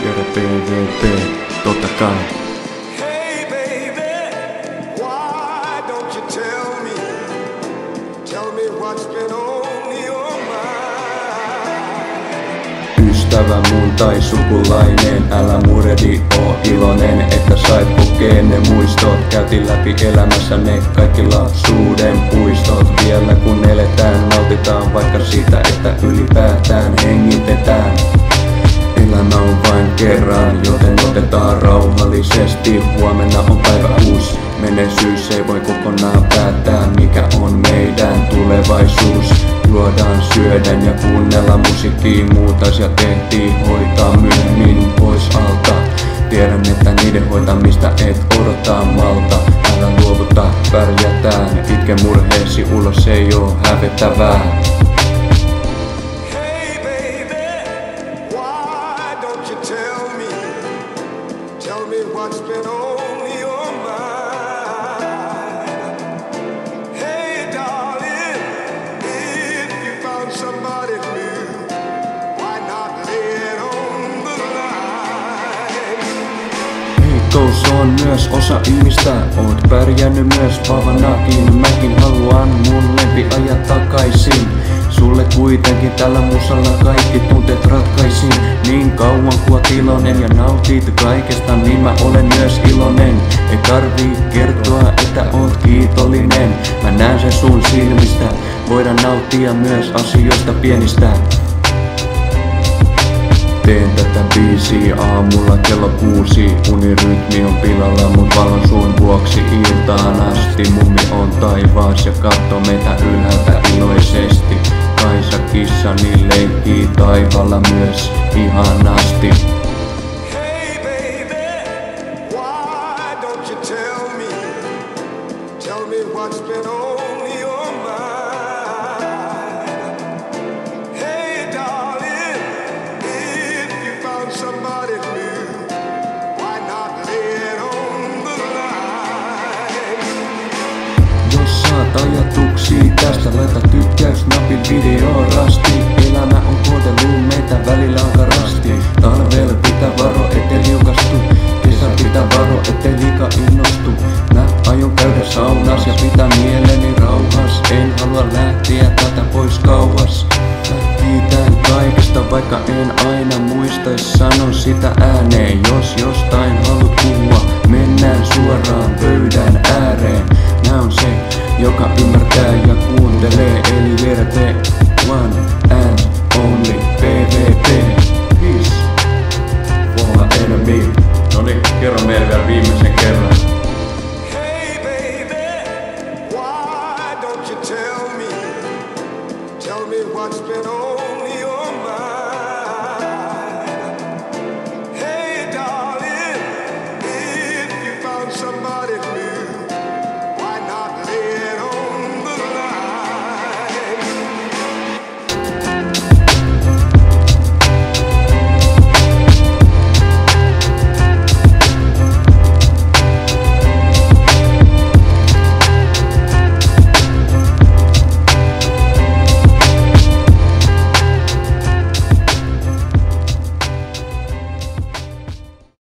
PvP, totta kai. Hey baby, why don't you tell me? Tell me what's been on your mind. Ystävä mun tai sukulainen, älä muredi, oo iloinen, että sait kokea ne muistot. Käytiin läpi elämässä ne kaikki lapsuuden puistot. Vielä kun eletään, nautitaan vaikka siitä, että ylipäätään hengitetään. Kerran, joten otetaan rauhallisesti. Huomenna on päivä uusi. Menneisyys ei voi kokonaan päättää, mikä on meidän tulevaisuus. Juodaan, syödään ja kuunnella musiikkia, muut asiat tehtiin hoitaa myöhemmin pois alta. Tiedän, että niiden hoitamista et odottaa malta. Älä luovuta, pärjätään. Itke murheesi ulos, ei oo hävettävää. On myös osa ihmistä. Oot pärjännyt myös vavanakin Mäkin haluan mun lempi ajat takaisin Sulle kuitenkin tällä musalla kaikki tunteet ratkaisin. Niin kauan kun oot iloinen ja nautit kaikesta Niin mä olen myös iloinen. Ei tarvii kertoa että oot kiitollinen. Mä näen sen sun silmistä. Voidaan nauttia myös asioista pienistä. Teen tätä biisiä aamulla kello kuusi. Unirytmi on pilalla mut valon sun vuoksi. Iltaan asti Mummi on taivaas ja katso meitä ylhäältä iloisesti Kaisa kissani leikkii taivaalla myös ihanasti Hey baby, why don't you tell me? Tell me what's been on your mind. Hey darling, if you found somebody new, why not lay it on the line? Jos saat ajatuksia tästä, laita tykkäysnapin video rasti. Elämä on kohdellut meitä välillä ankarasti Talvella pitää varo, ettei liukastu. Kesä pitää varo, ettei liika innostu. Mä aion käydä saunas ja pitää mieleni rauhas. En halua lähteä tätä pois kauas. Kiitän kaikesta, vaikka en aina muistais Sanon sitä ääneen, jos jostain haluat puhua Hey baby, why don't you tell me? Tell me what's been on your mind. Hey darling, if you found somebody